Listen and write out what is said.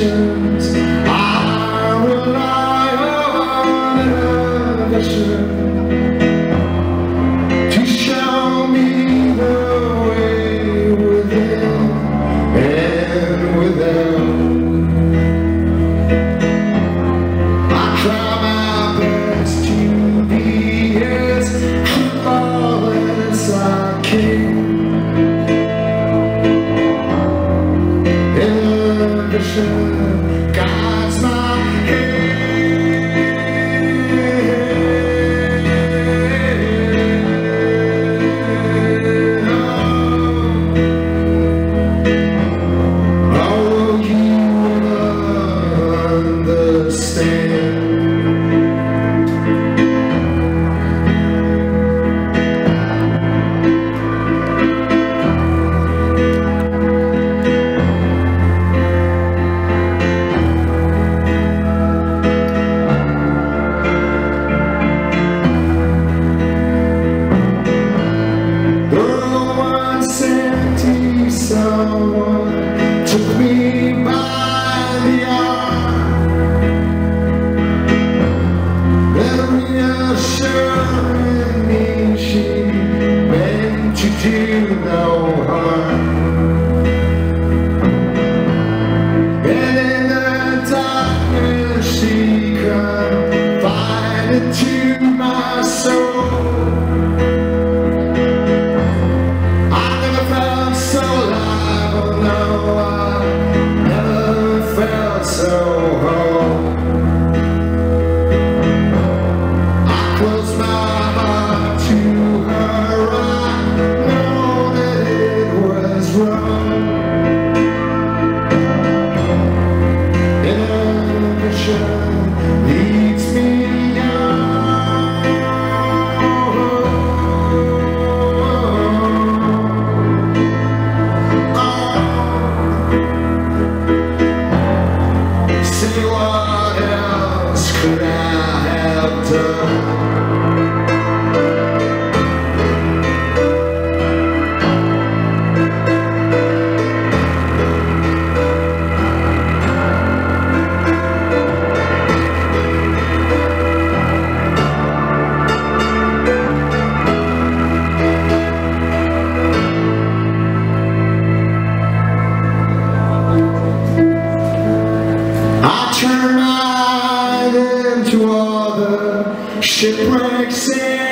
show. coração. turn my into a shipwrecks in